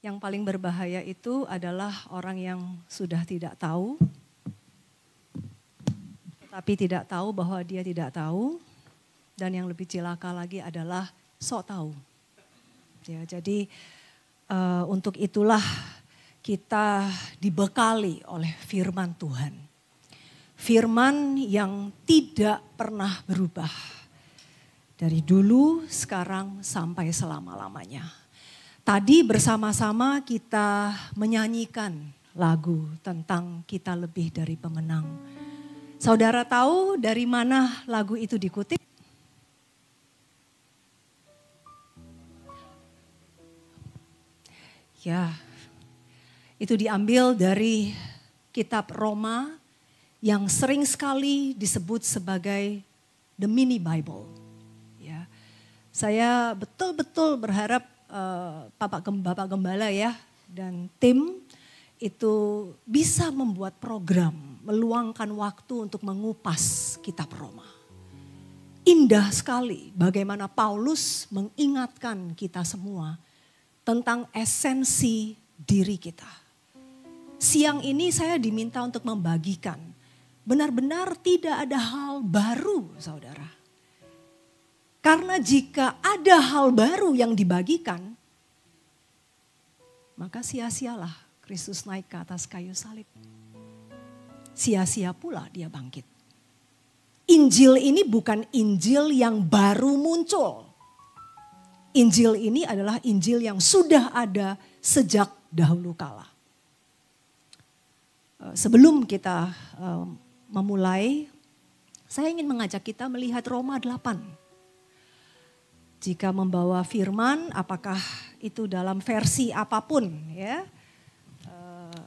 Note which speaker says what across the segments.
Speaker 1: Yang paling berbahaya itu adalah orang yang sudah tidak tahu, tapi tidak tahu bahwa dia tidak tahu. Dan yang lebih celaka lagi adalah sok tahu. Ya, jadi uh, untuk itulah kita dibekali oleh firman Tuhan. Firman yang tidak pernah berubah. Dari dulu, sekarang, sampai selama-lamanya. Tadi bersama-sama kita menyanyikan lagu tentang kita lebih dari pemenang. Saudara tahu dari mana lagu itu dikutip? Ya, itu diambil dari kitab Roma yang sering sekali disebut sebagai the mini Bible. Ya, saya betul-betul berharap uh, Bapak, Bapak Gembala ya dan tim itu bisa membuat program, meluangkan waktu untuk mengupas kitab Roma. Indah sekali bagaimana Paulus mengingatkan kita semua tentang esensi diri kita. Siang ini saya diminta untuk membagikan. Benar-benar tidak ada hal baru saudara. Karena jika ada hal baru yang dibagikan, maka sia-sialah Kristus naik ke atas kayu salib. Sia-sia pula dia bangkit. Injil ini bukan Injil yang baru muncul. Injil ini adalah Injil yang sudah ada sejak dahulu kala. Eh, sebelum kita eh, memulai, saya ingin mengajak kita melihat Roma 8. Jika membawa firman, apakah itu dalam versi apa pun ya. Eh,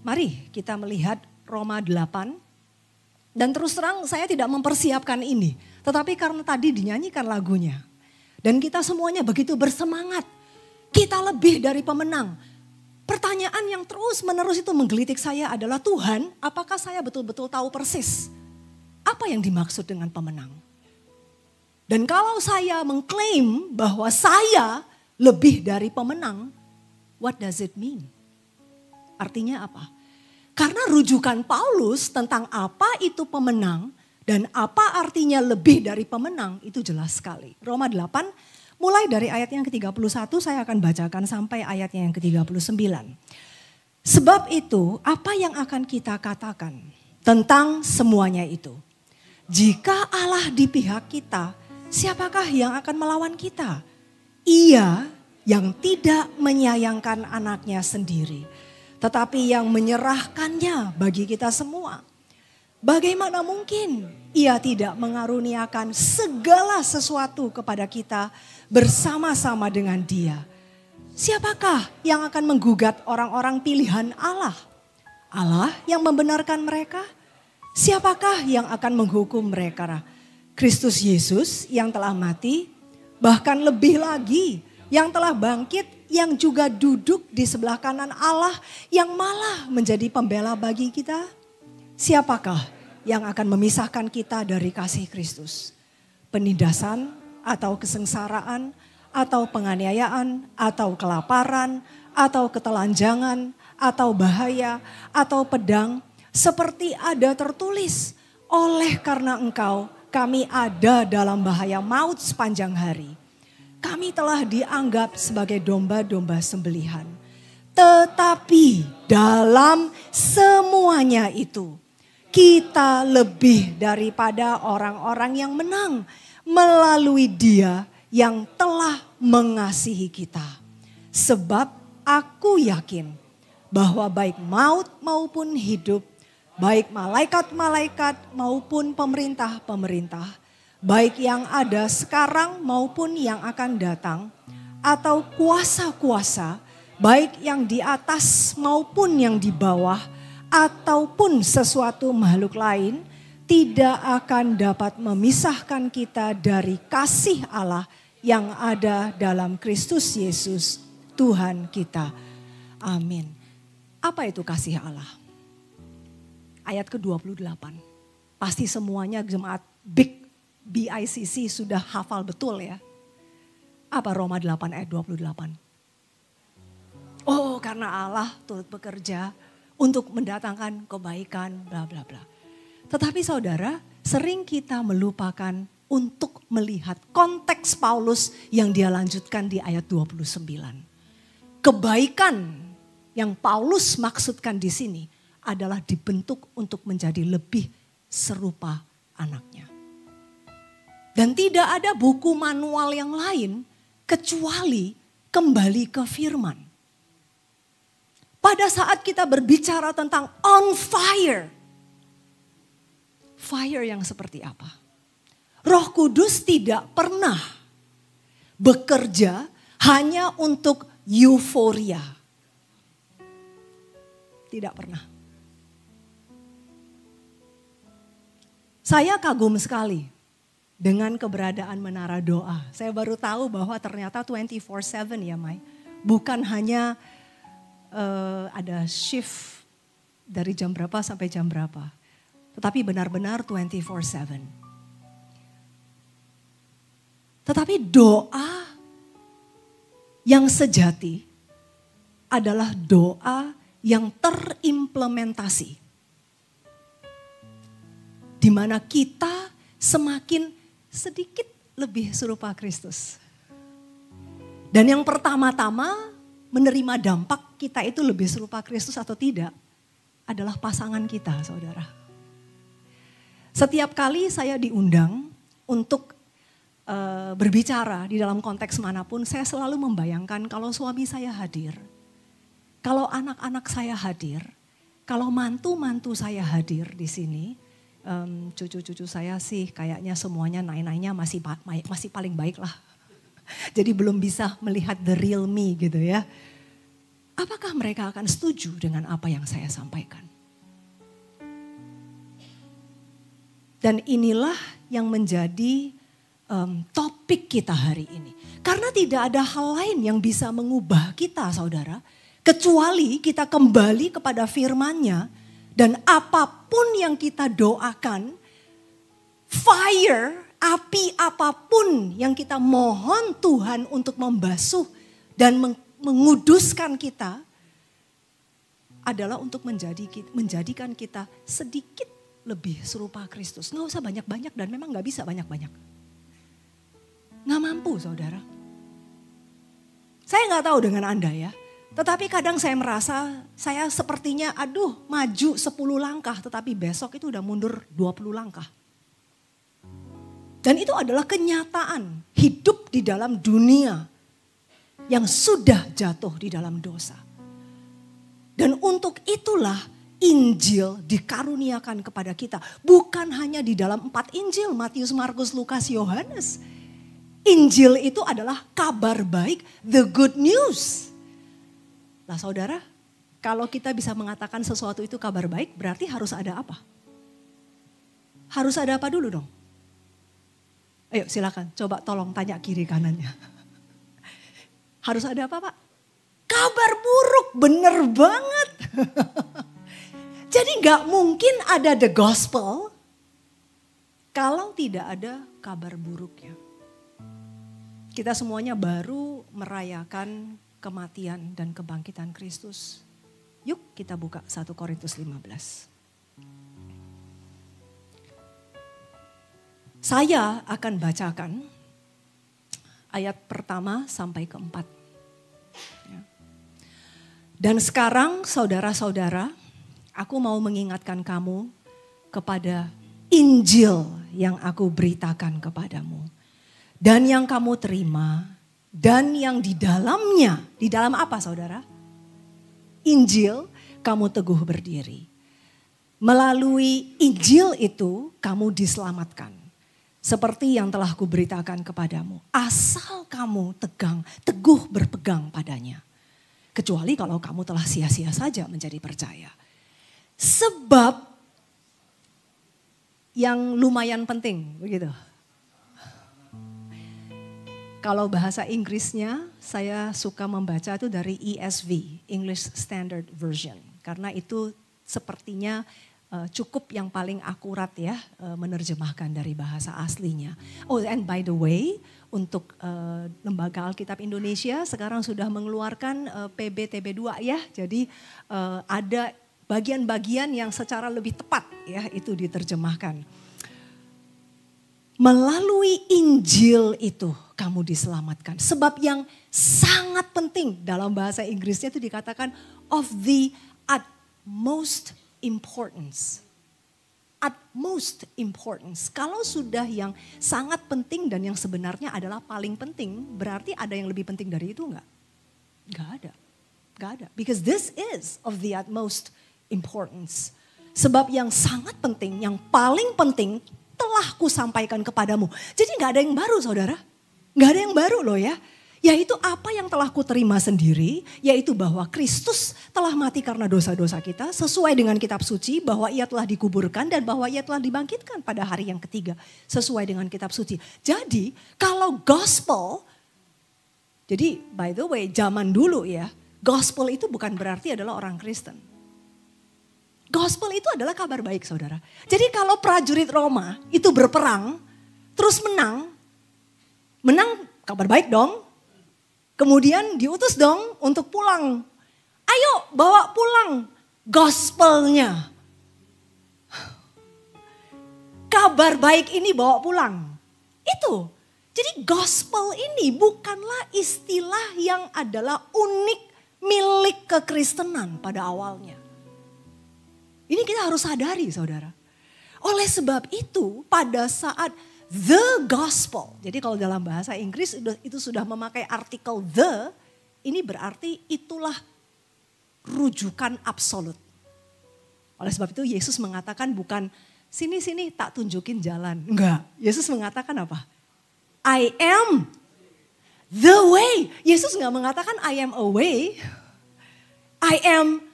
Speaker 1: mari kita melihat Roma 8. Dan terus terang saya tidak mempersiapkan ini tetapi karena tadi dinyanyikan lagunya. Dan kita semuanya begitu bersemangat. Kita lebih dari pemenang. Pertanyaan yang terus menerus itu menggelitik saya adalah Tuhan apakah saya betul-betul tahu persis apa yang dimaksud dengan pemenang. Dan kalau saya mengklaim bahwa saya lebih dari pemenang, what does it mean? Artinya apa? Karena rujukan Paulus tentang apa itu pemenang dan apa artinya lebih dari pemenang itu jelas sekali. Roma 8 mulai dari ayat yang ke-31 saya akan bacakan sampai ayatnya yang ke-39. Sebab itu apa yang akan kita katakan tentang semuanya itu? Jika Allah di pihak kita, siapakah yang akan melawan kita? Ia yang tidak menyayangkan anaknya sendiri, tetapi yang menyerahkannya bagi kita semua. Bagaimana mungkin ia tidak mengaruniakan segala sesuatu kepada kita bersama-sama dengan dia? Siapakah yang akan menggugat orang-orang pilihan Allah? Allah yang membenarkan mereka? Siapakah yang akan menghukum mereka? Kristus Yesus yang telah mati, bahkan lebih lagi yang telah bangkit, yang juga duduk di sebelah kanan Allah, yang malah menjadi pembela bagi kita. Siapakah yang akan memisahkan kita dari kasih Kristus? Penindasan atau kesengsaraan atau penganiayaan atau kelaparan atau ketelanjangan atau bahaya atau pedang seperti ada tertulis oleh karena engkau kami ada dalam bahaya maut sepanjang hari. Kami telah dianggap sebagai domba-domba sembelihan. Tetapi dalam semuanya itu kita lebih daripada orang-orang yang menang melalui Dia yang telah mengasihi kita. Sebab aku yakin bahwa baik maut maupun hidup, baik malaikat-malaikat maupun pemerintah-pemerintah, baik yang ada sekarang maupun yang akan datang, atau kuasa-kuasa, baik yang di atas maupun yang di bawah, ataupun sesuatu makhluk lain tidak akan dapat memisahkan kita dari kasih Allah yang ada dalam Kristus Yesus Tuhan kita. Amin. Apa itu kasih Allah? Ayat ke-28. Pasti semuanya jemaat Big BICC sudah hafal betul ya. Apa Roma 8 ayat 28? Oh karena Allah turut bekerja untuk mendatangkan kebaikan bla bla bla. Tetapi saudara, sering kita melupakan untuk melihat konteks Paulus yang dia lanjutkan di ayat 29. Kebaikan yang Paulus maksudkan di sini adalah dibentuk untuk menjadi lebih serupa anaknya. Dan tidak ada buku manual yang lain kecuali kembali ke firman. Pada saat kita berbicara tentang on fire, fire yang seperti apa? Roh Kudus tidak pernah bekerja hanya untuk euforia. Tidak pernah. Saya kagum sekali dengan keberadaan menara doa. Saya baru tahu bahwa ternyata 24/7 ya Mai. Bukan hanya uh, ada shift dari jam berapa sampai jam berapa tetapi benar-benar 24/7. Tetapi doa yang sejati adalah doa yang terimplementasi. Di mana kita semakin sedikit lebih serupa Kristus. Dan yang pertama-tama menerima dampak kita itu lebih serupa Kristus atau tidak adalah pasangan kita, saudara. Setiap kali saya diundang untuk uh, berbicara di dalam konteks mana pun, saya selalu membayangkan kalau suami saya hadir, kalau anak-anak saya hadir, kalau mantu-mantu saya hadir di sini, um, cucu-cucu saya sih kayaknya semuanya naik-naiknya masih masih paling baik lah. Jadi belum bisa melihat the real me gitu ya. Apakah mereka akan setuju dengan apa yang saya sampaikan? Dan inilah yang menjadi um, topik kita hari ini. Karena tidak ada hal lain yang bisa mengubah kita saudara. Kecuali kita kembali kepada firmannya. Dan apa pun yang kita doakan, fire, api apa pun yang kita mohon Tuhan untuk membasuh dan menguduskan kita, adalah untuk menjadi, menjadikan kita sedikit lebih serupa Kristus. Nggak usah banyak-banyak dan memang nggak bisa banyak-banyak. Nggak mampu saudara. Saya nggak tahu dengan Anda ya. Tetapi kadang saya merasa saya sepertinya aduh maju 10 langkah tetapi besok itu udah mundur 20 langkah. Dan itu adalah kenyataan hidup di dalam dunia yang sudah jatuh di dalam dosa. Dan untuk itulah Injil dikaruniakan kepada kita. Bukan hanya di dalam empat Injil, Matius, Markus, Lukas, Yohanes. Injil itu adalah kabar baik, the good news. Nah saudara, kalau kita bisa mengatakan sesuatu itu kabar baik, berarti harus ada apa? Harus ada apa dulu dong? Ayo silakan, coba tolong tanya kiri kanannya. Harus ada apa pak? Kabar buruk, bener banget. Jadi nggak mungkin ada the gospel kalau tidak ada kabar buruknya. Kita semuanya baru merayakan kematian dan kebangkitan Kristus. Yuk kita buka 1 Korintus 15. Saya akan bacakan ayat pertama sampai keempat. Ya. Dan sekarang saudara-saudara, aku mau mengingatkan kamu kepada Injil yang aku beritakan kepadamu. Dan yang kamu terima dan yang di dalamnya, di dalam apa saudara? Injil kamu teguh berdiri. Melalui Injil itu kamu diselamatkan. Seperti yang telah kuberitakan kepadamu. Asal kamu tegang, teguh berpegang padanya. Kecuali kalau kamu telah sia-sia saja menjadi percaya. Sebab yang lumayan penting begitu. Kalau bahasa Inggrisnya saya suka membaca itu dari ESV, English Standard Version. Karena itu sepertinya uh, cukup yang paling akurat ya uh, menerjemahkan dari bahasa aslinya. Oh and by the way untuk uh, lembaga Alkitab Indonesia sekarang sudah mengeluarkan uh, PBTB 2 ya. Jadi uh, ada bagian-bagian yang secara lebih tepat ya itu diterjemahkan. Melalui Injil itu kamu diselamatkan. Sebab yang sangat penting dalam bahasa Inggrisnya itu dikatakan of the utmost importance. Utmost importance. Kalau sudah yang sangat penting dan yang sebenarnya adalah paling penting, berarti ada yang lebih penting dari itu enggak? Enggak ada. Enggak ada. Because this is of the utmost importance. Sebab yang sangat penting, yang paling penting telah kusampaikan kepadamu. Jadi nggak ada yang baru saudara. Nggak ada yang baru loh ya. Yaitu apa yang telah kuterima sendiri, yaitu bahwa Kristus telah mati karena dosa-dosa kita sesuai dengan kitab suci bahwa ia telah dikuburkan dan bahwa ia telah dibangkitkan pada hari yang ketiga sesuai dengan kitab suci. Jadi kalau gospel, jadi by the way zaman dulu ya, gospel itu bukan berarti adalah orang Kristen. Gospel itu adalah kabar baik saudara. Jadi kalau prajurit Roma itu berperang, terus menang, menang kabar baik dong. Kemudian diutus dong untuk pulang. Ayo bawa pulang gospelnya. Kabar baik ini bawa pulang. Itu. Jadi gospel ini bukanlah istilah yang adalah unik milik kekristenan pada awalnya. Ini kita harus sadari saudara. Oleh sebab itu pada saat the gospel. Jadi kalau dalam bahasa Inggris itu sudah memakai artikel the. Ini berarti itulah rujukan absolut. Oleh sebab itu Yesus mengatakan bukan sini-sini tak tunjukin jalan. Enggak. Yesus mengatakan apa? I am the way. Yesus enggak mengatakan I am a way. I am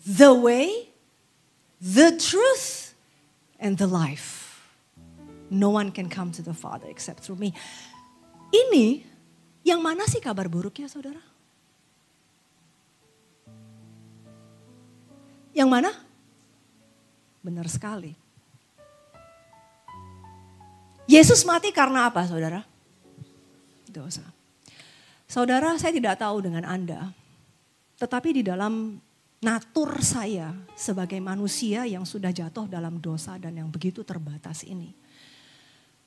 Speaker 1: the way, the truth, and the life. No one can come to the Father except through me. Ini yang mana sih kabar buruknya saudara? Yang mana? Benar sekali. Yesus mati karena apa saudara? Dosa. Saudara saya tidak tahu dengan Anda. Tetapi di dalam natur saya sebagai manusia yang sudah jatuh dalam dosa dan yang begitu terbatas ini.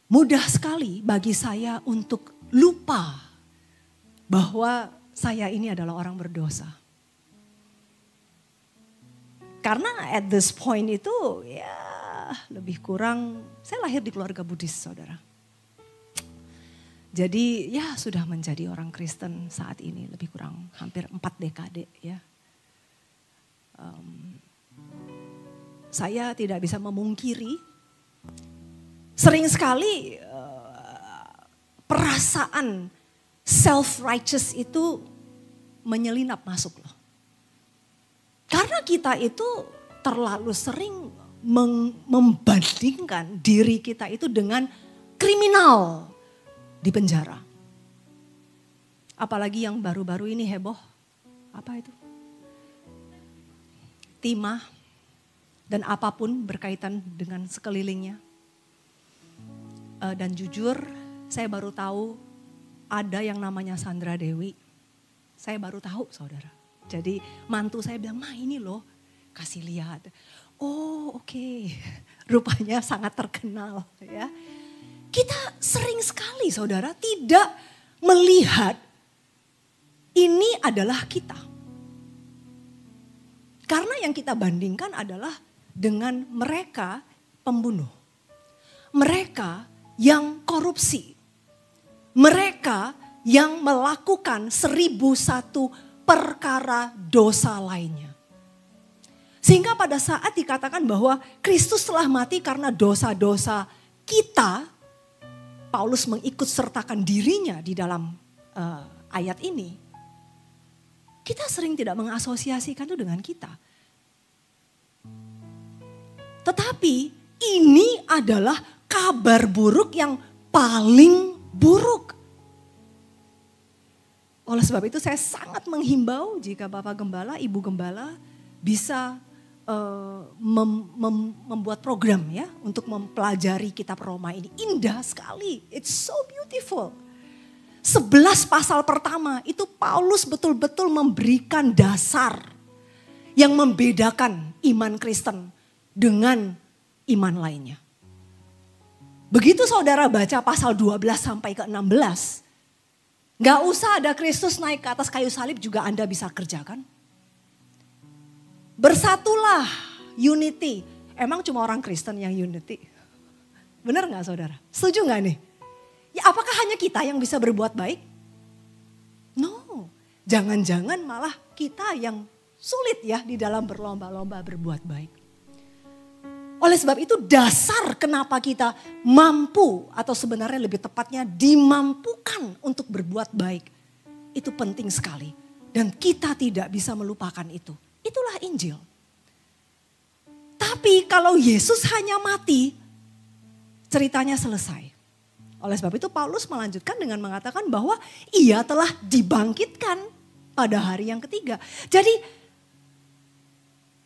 Speaker 1: Mudah sekali bagi saya untuk lupa bahwa saya ini adalah orang berdosa. Karena at this point itu ya lebih kurang saya lahir di keluarga Buddhis saudara. Jadi ya sudah menjadi orang Kristen saat ini lebih kurang hampir empat dekade ya um, saya tidak bisa memungkiri sering sekali uh, perasaan self righteous itu menyelinap masuk loh. Karena kita itu terlalu sering membandingkan diri kita itu dengan kriminal di penjara. Apalagi yang baru-baru ini heboh. Apa itu? timah, dan apa pun berkaitan dengan sekelilingnya. Uh, dan jujur, saya baru tahu ada yang namanya Sandra Dewi. Saya baru tahu saudara. Jadi mantu saya bilang, mah ini loh kasih lihat. Oh oke, okay. rupanya sangat terkenal ya. Kita sering sekali saudara tidak melihat ini adalah kita. Karena yang kita bandingkan adalah dengan mereka pembunuh. Mereka yang korupsi. Mereka yang melakukan seribu satu perkara dosa lainnya. Sehingga pada saat dikatakan bahwa Kristus telah mati karena dosa-dosa kita, Paulus mengikut sertakan dirinya di dalam uh, ayat ini. Kita sering tidak mengasosiasikan itu dengan kita. Tetapi ini adalah kabar buruk yang paling buruk. Oleh sebab itu saya sangat menghimbau jika Bapak Gembala, Ibu Gembala bisa uh, mem, mem, membuat program ya untuk mempelajari kitab Roma ini. Indah sekali. It's so beautiful. Sebelas pasal pertama itu Paulus betul-betul memberikan dasar yang membedakan iman Kristen dengan iman lainnya. Begitu saudara baca pasal 12 sampai ke 16, Gak usah ada Kristus naik ke atas kayu salib juga Anda bisa kerjakan. Bersatulah unity. Emang cuma orang Kristen yang unity? Benar gak saudara? Setuju gak nih? Ya apakah hanya kita yang bisa berbuat baik? No, jangan-jangan malah kita yang sulit ya di dalam berlomba-lomba berbuat baik. Oleh sebab itu dasar kenapa kita mampu atau sebenarnya lebih tepatnya dimampukan untuk berbuat baik. Itu penting sekali. Dan kita tidak bisa melupakan itu. Itulah Injil. Tapi kalau Yesus hanya mati, ceritanya selesai. Oleh sebab itu Paulus melanjutkan dengan mengatakan bahwa ia telah dibangkitkan pada hari yang ketiga. Jadi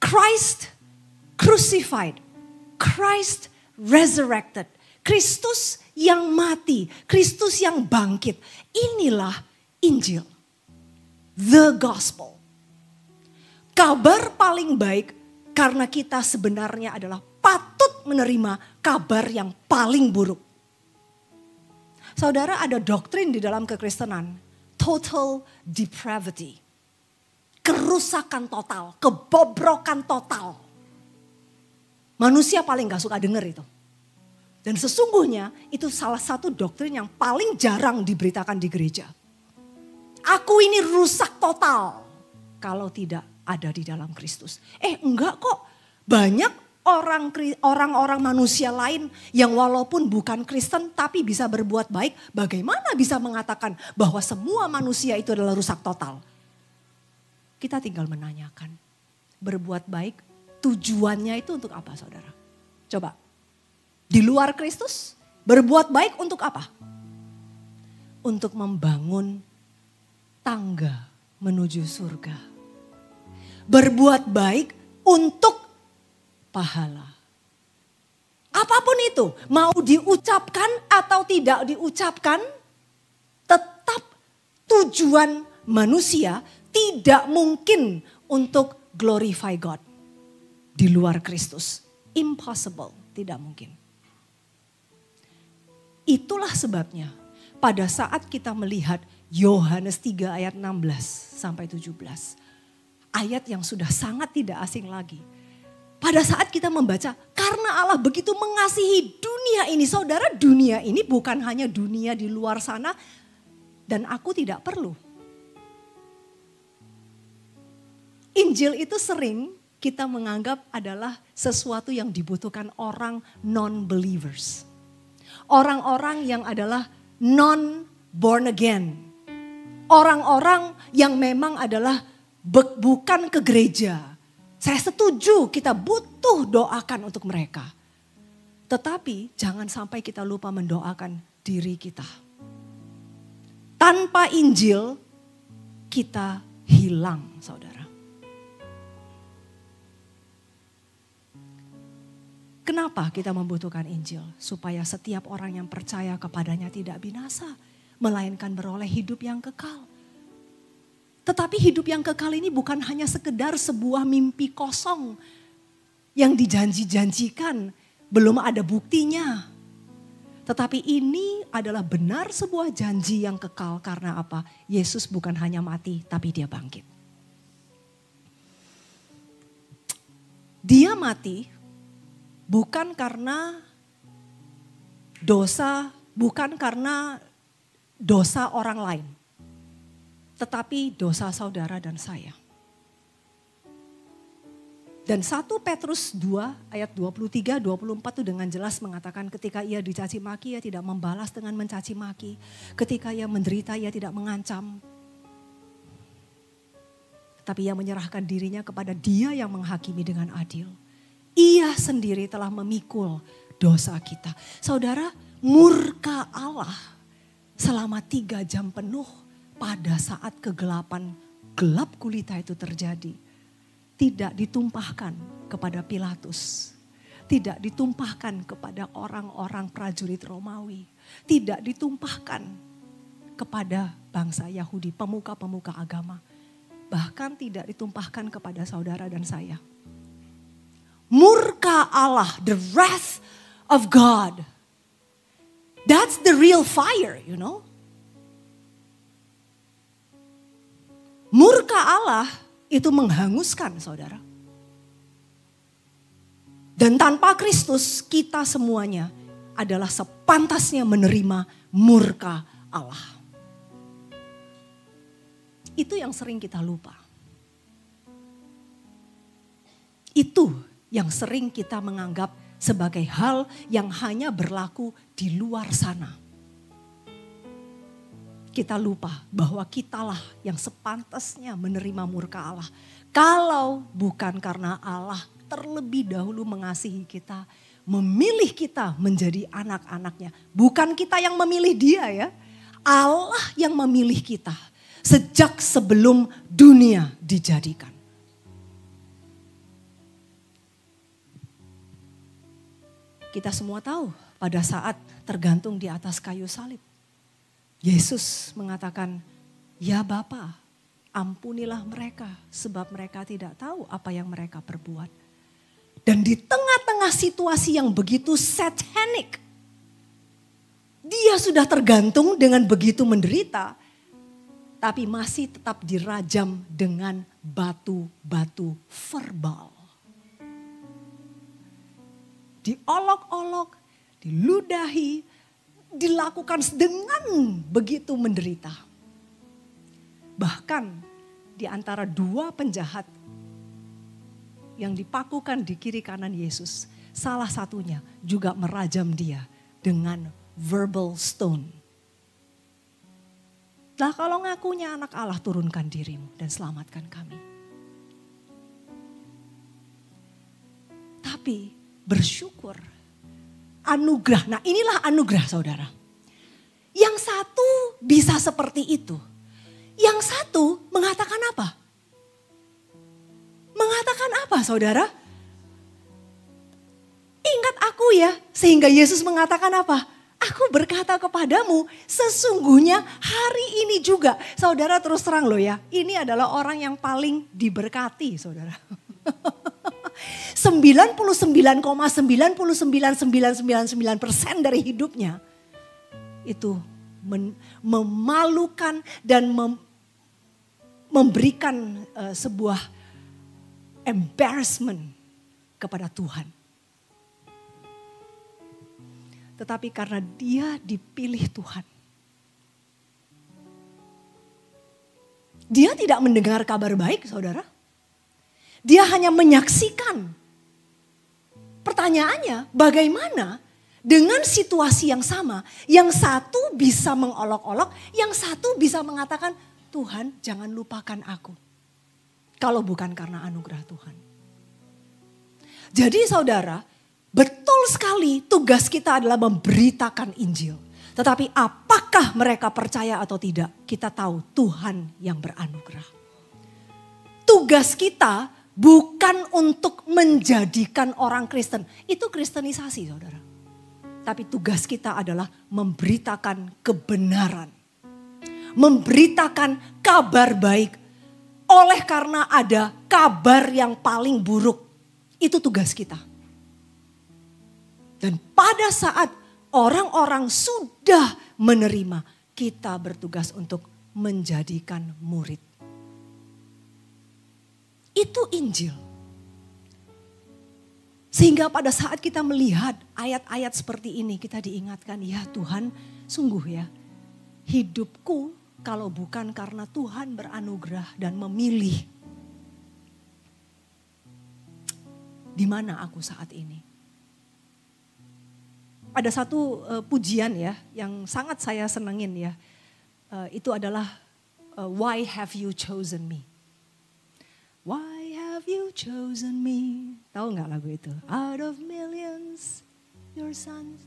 Speaker 1: Christ crucified Christ resurrected. Kristus yang mati, Kristus yang bangkit. Inilah Injil. The gospel. Kabar paling baik karena kita sebenarnya adalah patut menerima kabar yang paling buruk. Saudara ada doktrin di dalam kekristenan. Total depravity. Kerusakan total, kebobrokan total Manusia paling gak suka denger itu. Dan sesungguhnya itu salah satu doktrin yang paling jarang diberitakan di gereja. Aku ini rusak total kalau tidak ada di dalam Kristus. Eh enggak kok, banyak orang orang-orang manusia lain yang walaupun bukan Kristen tapi bisa berbuat baik, bagaimana bisa mengatakan bahwa semua manusia itu adalah rusak total? Kita tinggal menanyakan, berbuat baik tujuannya itu untuk apa saudara? Coba, di luar Kristus berbuat baik untuk apa? Untuk membangun tangga menuju surga. Berbuat baik untuk pahala. Apa pun itu, mau diucapkan atau tidak diucapkan, tetap tujuan manusia tidak mungkin untuk glorify God di luar Kristus. Impossible, tidak mungkin. Itulah sebabnya pada saat kita melihat Yohanes 3 ayat 16 sampai 17. Ayat yang sudah sangat tidak asing lagi. Pada saat kita membaca, karena Allah begitu mengasihi dunia ini. Saudara dunia ini bukan hanya dunia di luar sana dan aku tidak perlu. Injil itu sering kita menganggap adalah sesuatu yang dibutuhkan orang non-believers. Orang-orang yang adalah non-born again. Orang-orang yang memang adalah bukan ke gereja. Saya setuju kita butuh doakan untuk mereka. Tetapi jangan sampai kita lupa mendoakan diri kita. Tanpa Injil kita hilang saudara. Kenapa kita membutuhkan Injil? Supaya setiap orang yang percaya kepadanya tidak binasa, melainkan beroleh hidup yang kekal. Tetapi hidup yang kekal ini bukan hanya sekedar sebuah mimpi kosong yang dijanji-janjikan, belum ada buktinya. Tetapi ini adalah benar sebuah janji yang kekal karena apa? Yesus bukan hanya mati, tapi dia bangkit. Dia mati bukan karena dosa, bukan karena dosa orang lain, tetapi dosa saudara dan saya. Dan 1 Petrus 2 ayat 23 24 itu dengan jelas mengatakan ketika ia dicaci maki ia tidak membalas dengan mencaci maki. Ketika ia menderita ia tidak mengancam. Tapi ia menyerahkan dirinya kepada dia yang menghakimi dengan adil. Ia sendiri telah memikul dosa kita. Saudara, murka Allah selama tiga jam penuh pada saat kegelapan gelap gulita itu terjadi. Tidak ditumpahkan kepada Pilatus. Tidak ditumpahkan kepada orang-orang prajurit Romawi. Tidak ditumpahkan kepada bangsa Yahudi, pemuka-pemuka agama. Bahkan tidak ditumpahkan kepada saudara dan saya. Murka Allah, the wrath of God. That's the real fire, you know. Murka Allah itu menghanguskan saudara. Dan tanpa Kristus kita semuanya adalah sepantasnya menerima murka Allah. Itu yang sering kita lupa. Itu yang sering kita menganggap sebagai hal yang hanya berlaku di luar sana. Kita lupa bahwa kitalah yang sepantasnya menerima murka Allah. Kalau bukan karena Allah terlebih dahulu mengasihi kita, memilih kita menjadi anak-anaknya. Bukan kita yang memilih dia ya, Allah yang memilih kita sejak sebelum dunia dijadikan. Kita semua tahu pada saat tergantung di atas kayu salib. Yesus mengatakan, ya Bapa, ampunilah mereka sebab mereka tidak tahu apa yang mereka perbuat. Dan di tengah-tengah situasi yang begitu satanic, dia sudah tergantung dengan begitu menderita, tapi masih tetap dirajam dengan batu-batu verbal. Diolok-olok, diludahi, dilakukan dengan begitu menderita. Bahkan di antara dua penjahat yang dipakukan di kiri kanan Yesus, salah satunya juga merajam dia dengan verbal stone. Nah kalau ngakunya anak Allah turunkan dirimu dan selamatkan kami. Tapi bersyukur anugerah. Nah inilah anugerah saudara. Yang satu bisa seperti itu. Yang satu mengatakan apa? Mengatakan apa saudara? Ingat aku ya, sehingga Yesus mengatakan apa? Aku berkata kepadamu, sesungguhnya hari ini juga. Saudara terus terang loh ya, ini adalah orang yang paling diberkati saudara. 99,999999 persen dari hidupnya itu memalukan dan mem, memberikan uh, sebuah embarrassment kepada Tuhan. Tetapi karena dia dipilih Tuhan. Dia tidak mendengar kabar baik saudara. Dia hanya menyaksikan. Pertanyaannya bagaimana dengan situasi yang sama. Yang satu bisa mengolok-olok, yang satu bisa mengatakan Tuhan jangan lupakan aku kalau bukan karena anugerah Tuhan. Jadi saudara, betul sekali tugas kita adalah memberitakan Injil. Tetapi apakah mereka percaya atau tidak, kita tahu Tuhan yang beranugerah. Tugas kita bukan untuk menjadikan orang Kristen. Itu kristenisasi saudara. Tapi tugas kita adalah memberitakan kebenaran. Memberitakan kabar baik oleh karena ada kabar yang paling buruk. Itu tugas kita. Dan pada saat orang-orang sudah menerima, kita bertugas untuk menjadikan murid. Itu Injil. Sehingga pada saat kita melihat ayat-ayat seperti ini, kita diingatkan, ya Tuhan, sungguh ya, hidupku kalau bukan karena Tuhan beranugerah dan memilih. Di mana aku saat ini? Ada satu uh, pujian ya yang sangat saya senengin ya. Uh, itu adalah uh, Why have you chosen me? You chosen me? Tahu nggak lagu itu? Out of millions, your son,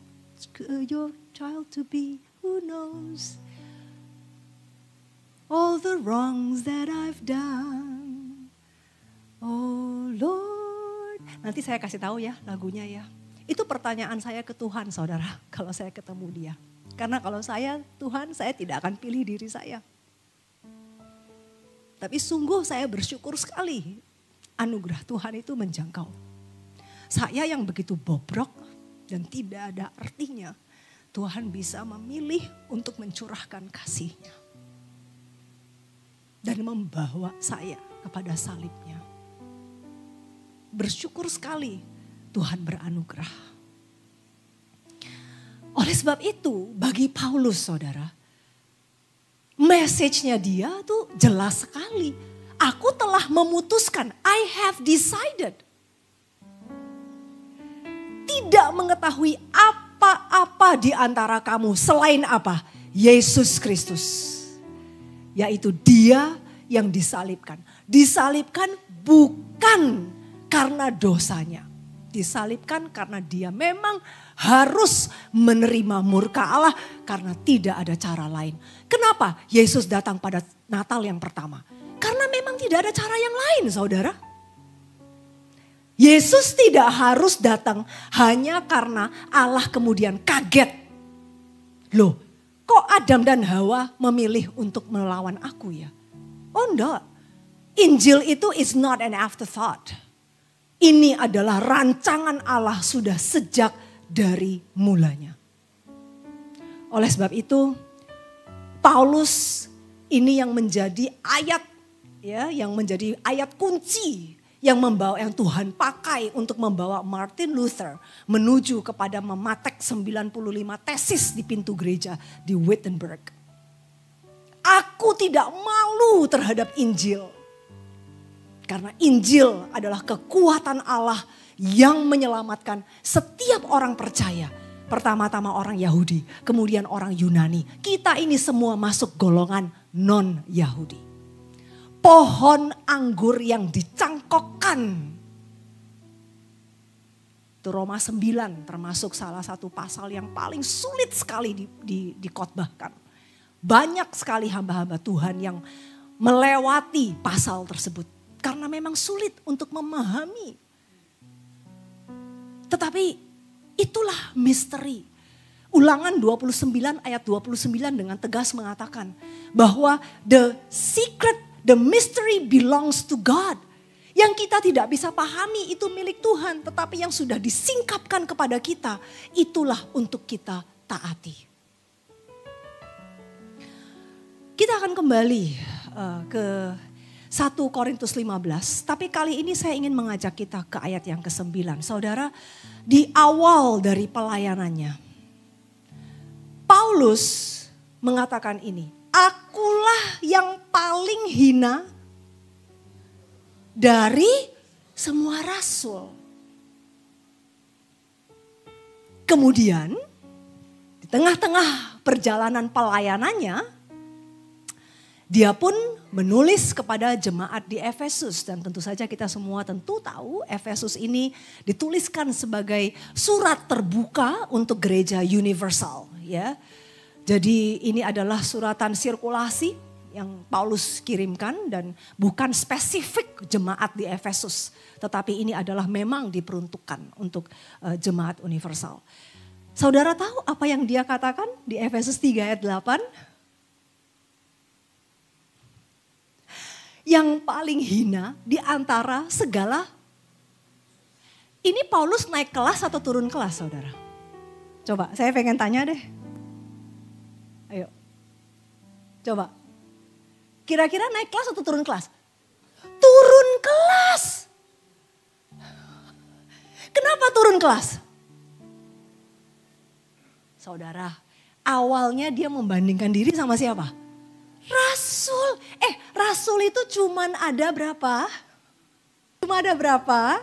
Speaker 1: your child to be, who knows? all the wrongs that I've done. Oh Lord, Nanti saya kasih tahu ya lagunya ya. Itu pertanyaan saya ke Tuhan saudara kalau saya ketemu dia. Karena kalau saya Tuhan saya tidak akan pilih diri saya. Tapi sungguh saya bersyukur sekali anugerah Tuhan itu menjangkau. Saya yang begitu bobrok dan tidak ada artinya. Tuhan bisa memilih untuk mencurahkan kasihnya. Dan membawa saya kepada salibnya. Bersyukur sekali Tuhan beranugerah. Oleh sebab itu bagi Paulus saudara. Message-nya dia tuh jelas sekali. Aku telah memutuskan, I have decided tidak mengetahui apa-apa di antara kamu selain apa? Yesus Kristus. Yaitu dia yang disalibkan. Disalibkan bukan karena dosanya. Disalibkan karena dia memang harus menerima murka Allah karena tidak ada cara lain. Kenapa Yesus datang pada Natal yang pertama? Karena memang tidak ada cara yang lain saudara. Yesus tidak harus datang hanya karena Allah kemudian kaget. Loh, kok Adam dan Hawa memilih untuk melawan aku ya? Oh enggak. Injil itu is not an afterthought. Ini adalah rancangan Allah sudah sejak dari mulanya. Oleh sebab itu, Paulus ini yang menjadi ayat ya, yang menjadi ayat kunci yang membawa yang Tuhan pakai untuk membawa Martin Luther menuju kepada mematek 95 tesis di pintu gereja di Wittenberg. Aku tidak malu terhadap Injil. Karena Injil adalah kekuatan Allah yang menyelamatkan setiap orang percaya. Pertama-tama orang Yahudi, kemudian orang Yunani. Kita ini semua masuk golongan non-Yahudi pohon anggur yang dicangkokkan. Itu Roma 9 termasuk salah satu pasal yang paling sulit sekali di, di, dikotbahkan. Banyak sekali hamba-hamba Tuhan yang melewati pasal tersebut. Karena memang sulit untuk memahami. Tetapi itulah misteri. Ulangan 29 ayat 29 dengan tegas mengatakan bahwa the secret The mystery belongs to God. Yang kita tidak bisa pahami itu milik Tuhan, tetapi yang sudah disingkapkan kepada kita, itulah untuk kita taati. Kita akan kembali uh, ke 1 Korintus 15, tapi kali ini saya ingin mengajak kita ke ayat yang ke-9. Saudara, di awal dari pelayanannya, Paulus mengatakan ini, akulah yang paling hina dari semua rasul. Kemudian di tengah-tengah perjalanan pelayanannya, dia pun menulis kepada jemaat di Efesus dan tentu saja kita semua tentu tahu Efesus ini dituliskan sebagai surat terbuka untuk gereja universal ya. Jadi ini adalah suratan sirkulasi yang Paulus kirimkan dan bukan spesifik jemaat di Efesus. Tetapi ini adalah memang diperuntukkan untuk uh, jemaat universal. Saudara tahu apa yang dia katakan di Efesus 3 ayat 8? Yang paling hina di antara segala ini Paulus naik kelas atau turun kelas saudara? Coba saya pengen tanya deh. Ayo. Coba. Kira-kira naik kelas atau turun kelas? Turun kelas. Kenapa turun kelas? Saudara, awalnya dia membandingkan diri sama siapa? Rasul. Eh, rasul itu cuman ada berapa? Cuma ada berapa?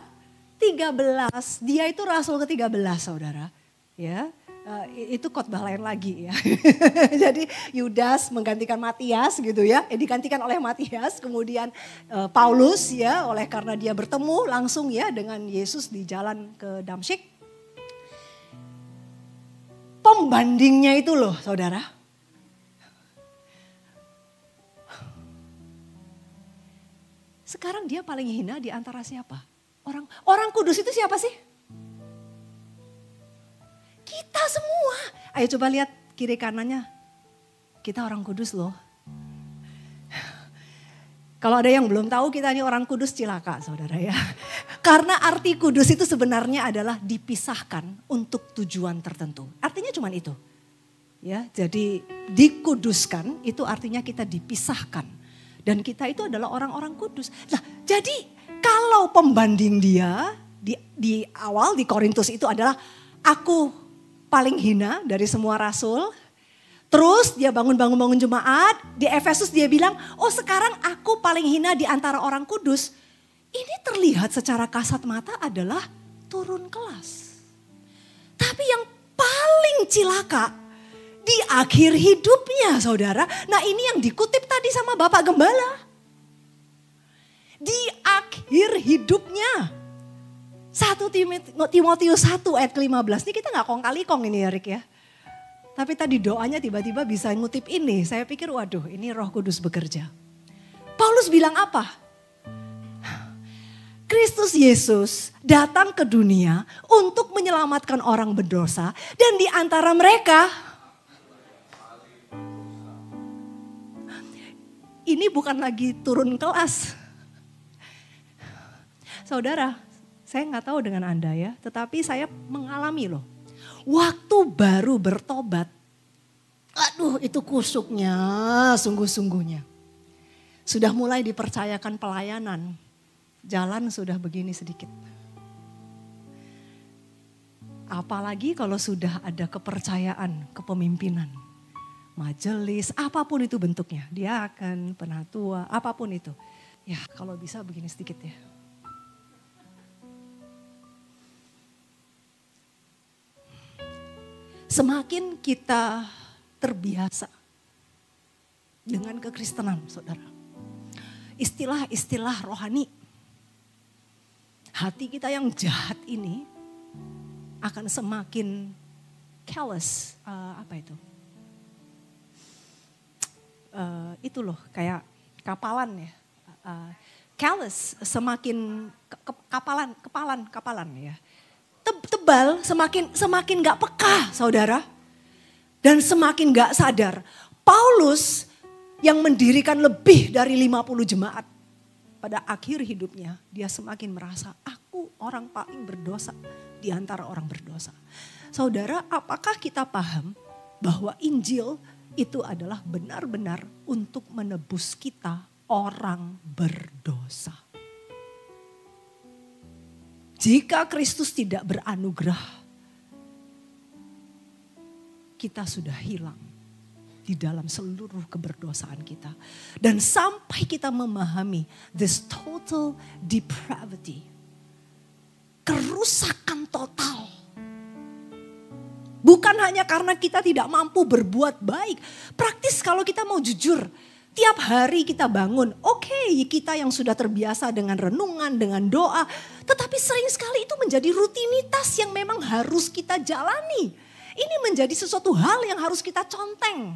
Speaker 1: 13. Dia itu rasul ke-13, Saudara. Ya. Uh, itu khotbah lain lagi ya. Jadi Yudas menggantikan Matias gitu ya, eh, digantikan oleh Matias, kemudian uh, Paulus ya, oleh karena dia bertemu langsung ya dengan Yesus di jalan ke Damsyik. Pembandingnya itu loh, saudara. Sekarang dia paling hina di antara siapa? Orang orang kudus itu siapa sih? Kita semua. Ayo coba lihat kiri kanannya. Kita orang kudus loh. Kalau ada yang belum tahu kita ini orang kudus cilaka saudara ya. Karena arti kudus itu sebenarnya adalah dipisahkan untuk tujuan tertentu. Artinya cuma itu. Ya, jadi dikuduskan itu artinya kita dipisahkan. Dan kita itu adalah orang-orang kudus. Nah, jadi kalau pembanding dia di, di awal di Korintus itu adalah aku paling hina dari semua rasul, Terus dia bangun-bangun-bangun jemaat. Di Efesus dia bilang, oh sekarang aku paling hina di antara orang kudus. Ini terlihat secara kasat mata adalah turun kelas. Tapi yang paling cilaka di akhir hidupnya saudara. Nah ini yang dikutip tadi sama Bapak Gembala. Di akhir hidupnya. 1 Timotius 1 ayat 15. Ini kita gak kong kali kong ini ya Rick ya. Tapi tadi doanya tiba-tiba bisa ngutip ini. Saya pikir waduh ini roh kudus bekerja. Paulus bilang apa? Kristus Yesus datang ke dunia untuk menyelamatkan orang berdosa. Dan di antara mereka ini bukan lagi turun kelas. Saudara, saya nggak tahu dengan Anda ya, tetapi saya mengalami loh Waktu baru bertobat, aduh itu kusuknya sungguh-sungguhnya. Sudah mulai dipercayakan pelayanan, jalan sudah begini sedikit. Apalagi kalau sudah ada kepercayaan kepemimpinan. Majelis, apa pun itu bentuknya. Dia akan penatua, apa pun itu. Ya kalau bisa begini sedikit ya. Semakin kita terbiasa dengan kekristenan, saudara. Istilah-istilah rohani. Hati kita yang jahat ini akan semakin callous. Uh, apa itu? Uh, itu loh, kayak kapalan ya. Uh, callous, semakin ke, ke, kapalan, kepalan, kapalan ya tebal semakin semakin gak peka saudara. Dan semakin gak sadar. Paulus yang mendirikan lebih dari 50 jemaat. Pada akhir hidupnya dia semakin merasa aku orang paling berdosa di antara orang berdosa. Saudara apakah kita paham bahwa Injil itu adalah benar-benar untuk menebus kita orang berdosa. Jika Kristus tidak beranugerah, kita sudah hilang di dalam seluruh keberdosaan kita. Dan sampai kita memahami this total depravity. Kerusakan total. Bukan hanya karena kita tidak mampu berbuat baik. Praktis kalau kita mau jujur, Tiap hari kita bangun, oke kita yang sudah terbiasa dengan renungan, dengan doa. Tetapi sering sekali itu menjadi rutinitas yang memang harus kita jalani. Ini menjadi sesuatu hal yang harus kita conteng.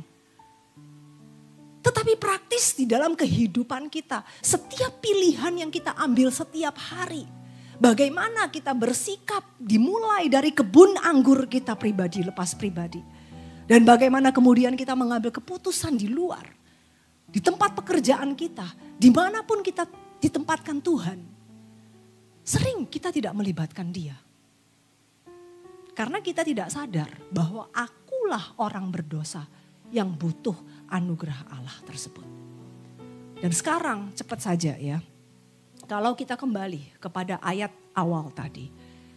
Speaker 1: Tetapi praktis di dalam kehidupan kita, setiap pilihan yang kita ambil setiap hari, bagaimana kita bersikap dimulai dari kebun anggur kita pribadi, lepas pribadi. Dan bagaimana kemudian kita mengambil keputusan di luar di tempat pekerjaan kita, di mana pun kita ditempatkan Tuhan, sering kita tidak melibatkan dia. Karena kita tidak sadar bahwa akulah orang berdosa yang butuh anugerah Allah tersebut. Dan sekarang cepat saja ya, kalau kita kembali kepada ayat awal tadi,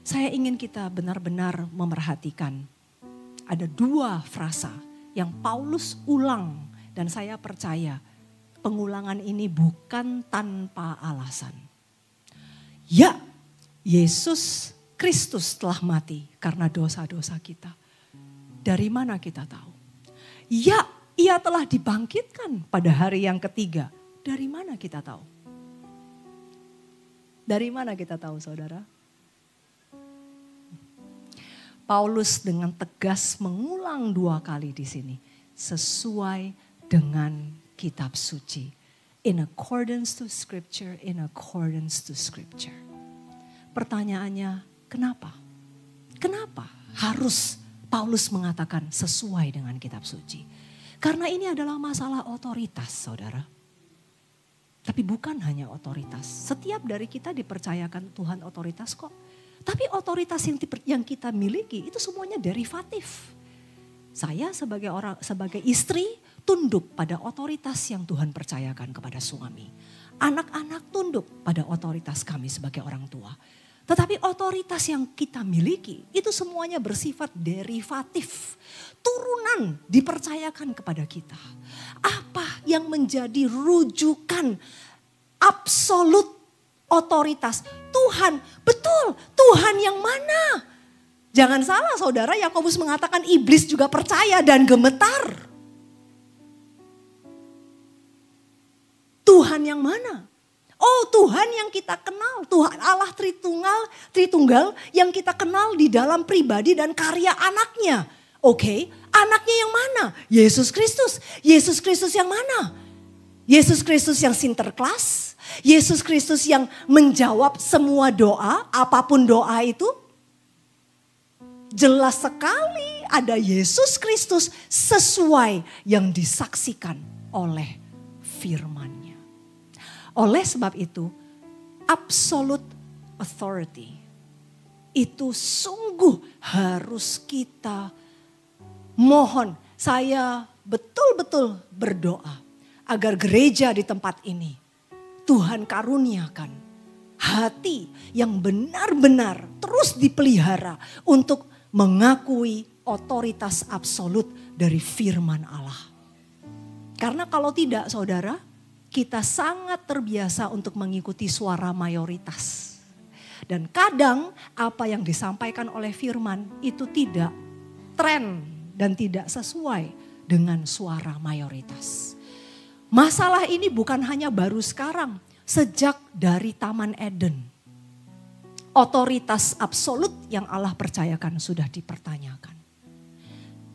Speaker 1: saya ingin kita benar-benar memerhatikan ada dua frasa yang Paulus ulang dan saya percaya pengulangan ini bukan tanpa alasan. Ya, Yesus Kristus telah mati karena dosa-dosa kita. Dari mana kita tahu? Ya, ia telah dibangkitkan pada hari yang ketiga. Dari mana kita tahu? Dari mana kita tahu saudara? Paulus dengan tegas mengulang dua kali di sini. Sesuai dengan kitab suci. In accordance to scripture, in accordance to scripture. pertanyaannya, kenapa? Kenapa harus Paulus mengatakan sesuai dengan kitab suci? Karena ini adalah masalah otoritas, saudara. Tapi bukan hanya otoritas. Setiap dari kita dipercayakan Tuhan otoritas kok. Tapi otoritas yang, yang kita miliki itu semuanya derivatif. Saya sebagai orang sebagai istri tunduk pada otoritas yang Tuhan percayakan kepada suami. Anak-anak tunduk pada otoritas kami sebagai orang tua. Tetapi otoritas yang kita miliki itu semuanya bersifat derivatif. Turunan dipercayakan kepada kita. Apa yang menjadi rujukan absolut otoritas? Tuhan, betul Tuhan yang mana? Jangan salah saudara, Yakobus mengatakan iblis juga percaya dan gemetar. Tuhan yang mana? Oh Tuhan yang kita kenal, Tuhan Allah Tritunggal, Tritunggal yang kita kenal di dalam pribadi dan karya anaknya. Oke, okay, anaknya yang mana? Yesus Kristus. Yesus Kristus yang mana? Yesus Kristus yang sinterklas, Yesus Kristus yang menjawab semua doa, apa pun doa itu. Jelas sekali ada Yesus Kristus sesuai yang disaksikan oleh firman. Oleh sebab itu, absolute authority itu sungguh harus kita mohon. Saya betul-betul berdoa agar gereja di tempat ini Tuhan karuniakan hati yang benar-benar terus dipelihara untuk mengakui otoritas absolut dari firman Allah. Karena kalau tidak saudara, kita sangat terbiasa untuk mengikuti suara mayoritas. Dan kadang apa yang disampaikan oleh firman itu tidak tren dan tidak sesuai dengan suara mayoritas. Masalah ini bukan hanya baru sekarang, sejak dari Taman Eden. Otoritas absolut yang Allah percayakan sudah dipertanyakan.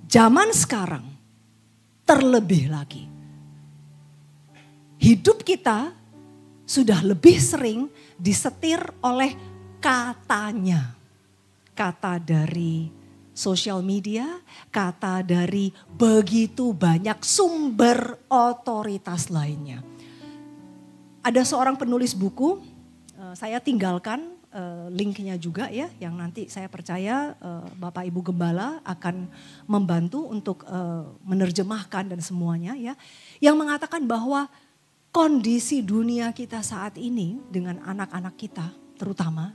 Speaker 1: Zaman sekarang terlebih lagi hidup kita sudah lebih sering disetir oleh katanya. Kata dari sosial media, kata dari begitu banyak sumber otoritas lainnya. Ada seorang penulis buku, eh, saya tinggalkan eh, linknya juga ya, yang nanti saya percaya eh, Bapak Ibu Gembala akan membantu untuk menerjemahkan dan semuanya ya, yang mengatakan bahwa kondisi dunia kita saat ini dengan anak-anak kita terutama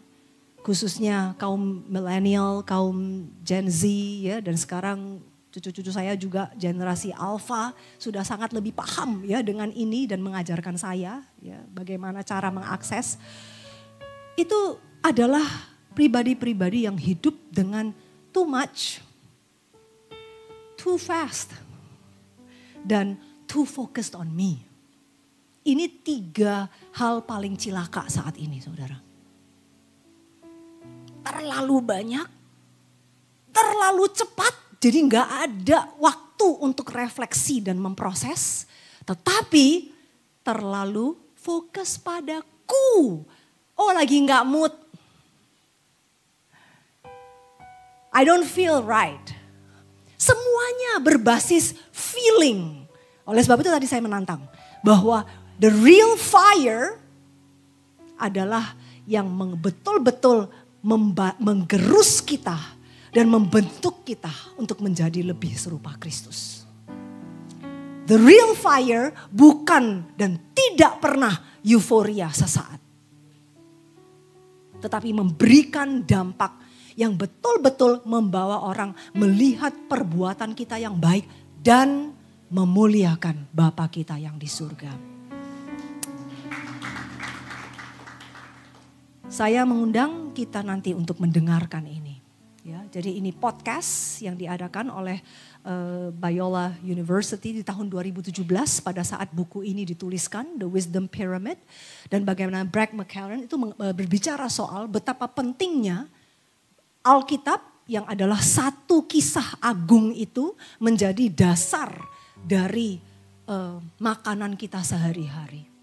Speaker 1: khususnya kaum milenial, kaum Gen Z ya dan sekarang cucu-cucu saya juga generasi alpha sudah sangat lebih paham ya dengan ini dan mengajarkan saya ya bagaimana cara mengakses itu adalah pribadi-pribadi yang hidup dengan too much, too fast dan too focused on me. Ini tiga hal paling cilaka saat ini saudara. Terlalu banyak, terlalu cepat, jadi nggak ada waktu untuk refleksi dan memproses. Tetapi terlalu fokus padaku. Oh lagi nggak mood. I don't feel right. Semuanya berbasis feeling. Oleh sebab itu tadi saya menantang bahwa The real fire adalah yang betul-betul menggerus kita dan membentuk kita untuk menjadi lebih serupa Kristus. The real fire bukan dan tidak pernah euforia sesaat. Tetapi memberikan dampak yang betul-betul membawa orang melihat perbuatan kita yang baik dan memuliakan Bapa kita yang di surga. Saya mengundang kita nanti untuk mendengarkan ini. Ya, jadi ini podcast yang diadakan oleh uh, Biola University di tahun 2017 pada saat buku ini dituliskan The Wisdom Pyramid dan bagaimana Bragg McCarran itu uh, berbicara soal betapa pentingnya Alkitab yang adalah satu kisah agung itu menjadi dasar dari uh, makanan kita sehari-hari.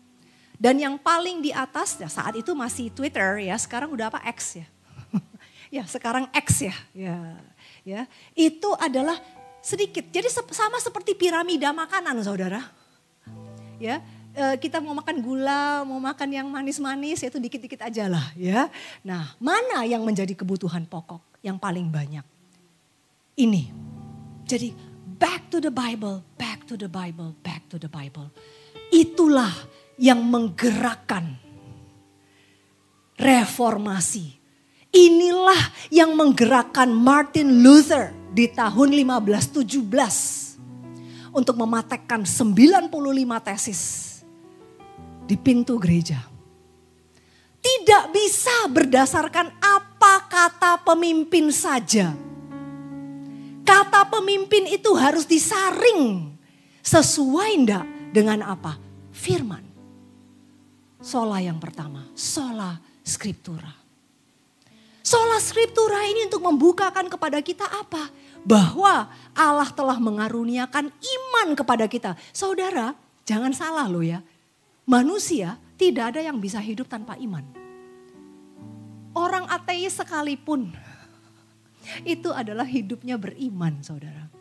Speaker 1: Dan yang paling di atas, ya saat itu masih Twitter ya, sekarang udah apa X ya. ya sekarang X ya. Ya, ya. Itu adalah sedikit. Jadi sama seperti piramida makanan saudara. Ya, eh, kita mau makan gula, mau makan yang manis-manis, itu dikit-dikit aja lah ya. Nah, mana yang menjadi kebutuhan pokok yang paling banyak? Ini. Jadi back to the Bible, back to the Bible, back to the Bible. Itulah yang menggerakkan reformasi. Inilah yang menggerakkan Martin Luther di tahun 1517 untuk mematekkan 95 tesis di pintu gereja. Tidak bisa berdasarkan apa kata pemimpin saja. Kata pemimpin itu harus disaring sesuai enggak dengan apa? Firman. Sola yang pertama, sola scriptura. Sola scriptura ini untuk membukakan kepada kita apa? Bahwa Allah telah mengaruniakan iman kepada kita. Saudara, jangan salah loh ya. Manusia tidak ada yang bisa hidup tanpa iman. Orang ateis sekalipun itu adalah hidupnya beriman, saudara.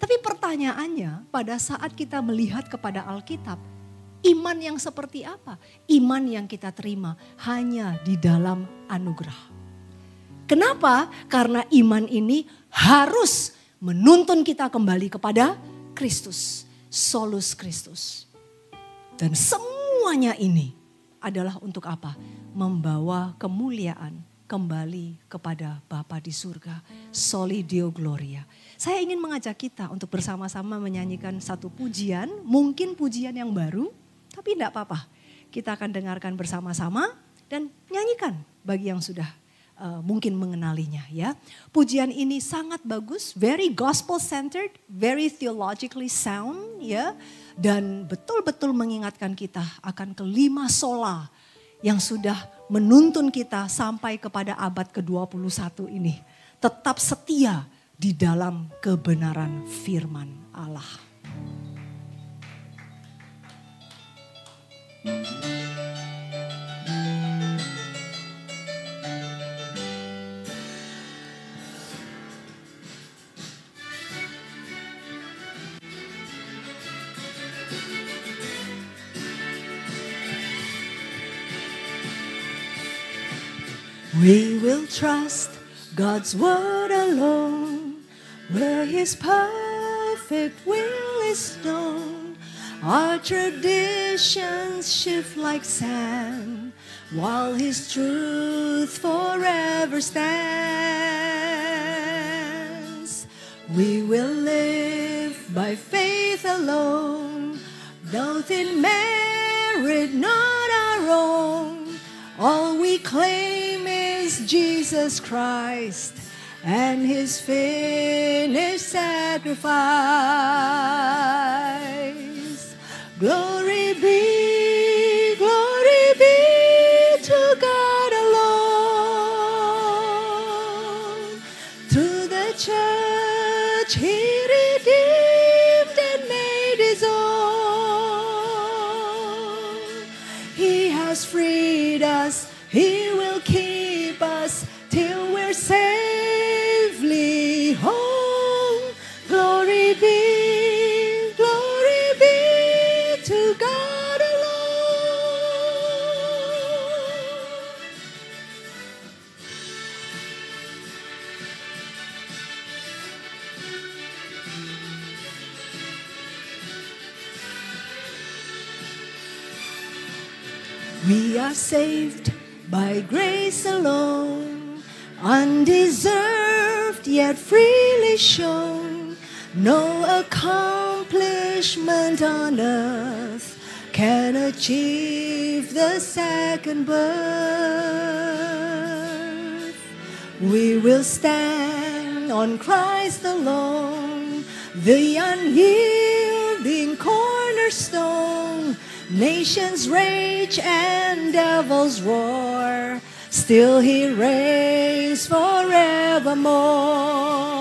Speaker 1: Tapi pertanyaannya, pada saat kita melihat kepada Alkitab, Iman yang seperti apa? Iman yang kita terima hanya di dalam anugerah. Kenapa? Karena iman ini harus menuntun kita kembali kepada Kristus, solus Kristus. Dan semuanya ini adalah untuk apa? Membawa kemuliaan kembali kepada Bapa di surga. Soli Deo Gloria. Saya ingin mengajak kita untuk bersama-sama menyanyikan satu pujian, mungkin pujian yang baru, tapi tidak apa-apa. Kita akan dengarkan bersama-sama dan nyanyikan bagi yang sudah uh, mungkin mengenalinya ya. Pujian ini sangat bagus, very gospel centered, very theologically sound ya. Dan betul-betul mengingatkan kita akan kelima sola yang sudah menuntun kita sampai kepada abad ke-21 ini. Tetap setia di dalam kebenaran firman Allah. We will trust God's word alone, where His perfect will is known. Our traditions shift like sand, while His truth forever stands. We will live by faith alone, nothing merit, not our own. All we claim is Jesus Christ and His finished sacrifice. We are saved by grace alone, undeserved yet freely shown. No accomplishment on earth can achieve the second birth. We will stand on Christ alone, the unyielding cornerstone. Nations rage and devils roar, still he reigns forevermore.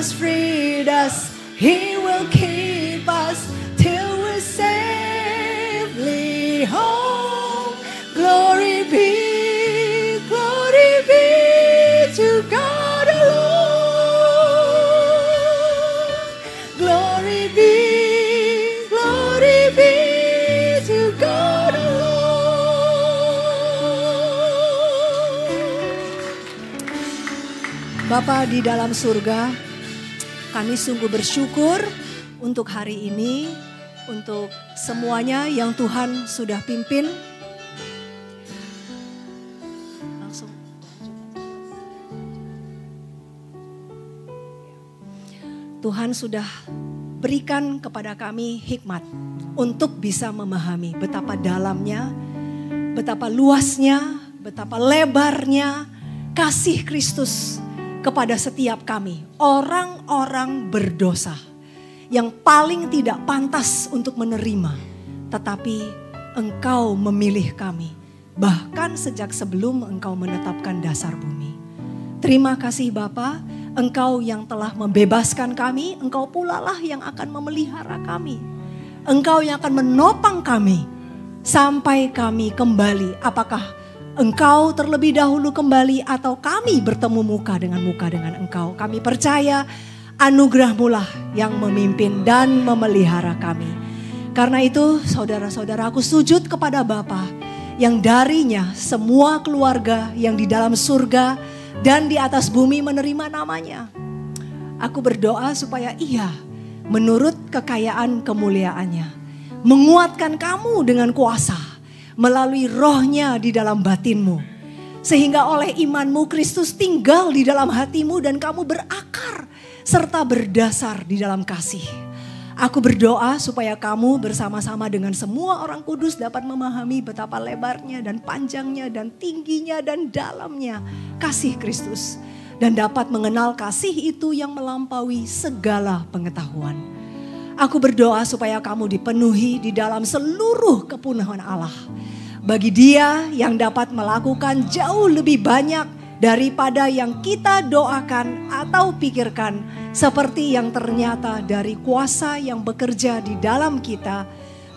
Speaker 1: Has freed us. He will keep us till we're safely home. Glory be, glory be to God alone. Glory be, glory be to God alone. Bapa di dalam surga, kami sungguh bersyukur untuk hari ini, untuk semuanya yang Tuhan sudah pimpin. Langsung. Tuhan sudah berikan kepada kami hikmat untuk bisa memahami betapa dalamnya, betapa luasnya, betapa lebarnya kasih Kristus kepada setiap kami, orang-orang berdosa yang paling tidak pantas untuk menerima, tetapi Engkau memilih kami, bahkan sejak sebelum Engkau menetapkan dasar bumi. Terima kasih Bapa, Engkau yang telah membebaskan kami, Engkau pula lah yang akan memelihara kami. Engkau yang akan menopang kami sampai kami kembali. Apakah Engkau terlebih dahulu kembali atau kami bertemu muka dengan muka dengan Engkau. Kami percaya anugerahmu lah yang memimpin dan memelihara kami. Karena itu saudara-saudara aku sujud kepada Bapa yang darinya semua keluarga yang di dalam surga dan di atas bumi menerima namanya. Aku berdoa supaya ia menurut kekayaan kemuliaannya menguatkan kamu dengan kuasa melalui rohnya di dalam batinmu. Sehingga oleh imanmu Kristus tinggal di dalam hatimu dan kamu berakar serta berdasar di dalam kasih. Aku berdoa supaya kamu bersama-sama dengan semua orang kudus dapat memahami betapa lebarnya dan panjangnya dan tingginya dan dalamnya kasih Kristus. Dan dapat mengenal kasih itu yang melampaui segala pengetahuan. Aku berdoa supaya kamu dipenuhi di dalam seluruh kepunahan Allah. Bagi dia yang dapat melakukan jauh lebih banyak daripada yang kita doakan atau pikirkan, seperti yang ternyata dari kuasa yang bekerja di dalam kita.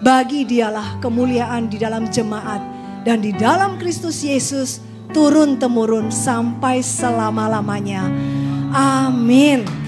Speaker 1: Bagi dialah kemuliaan di dalam jemaat dan di dalam Kristus Yesus turun temurun sampai selama-lamanya. Amin.